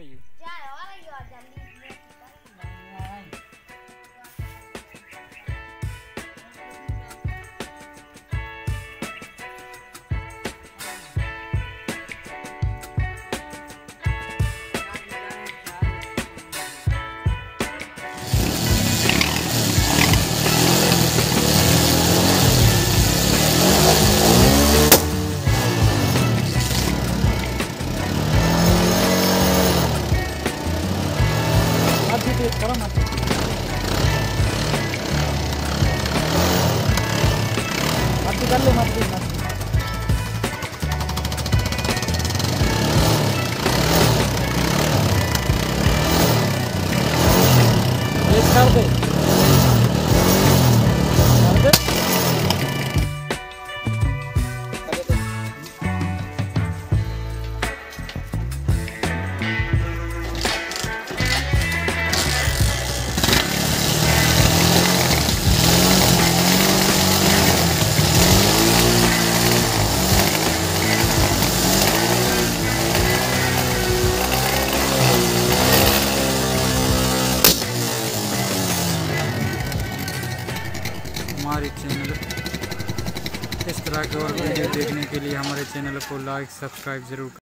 for you. Sekarang mati. Matikan lu, mati, mati. Let's go. हमारे channel. इस तरह के और वीडियो देखने के लिए हमारे चैनल को लाइक सब्सक्राइब ज़रूर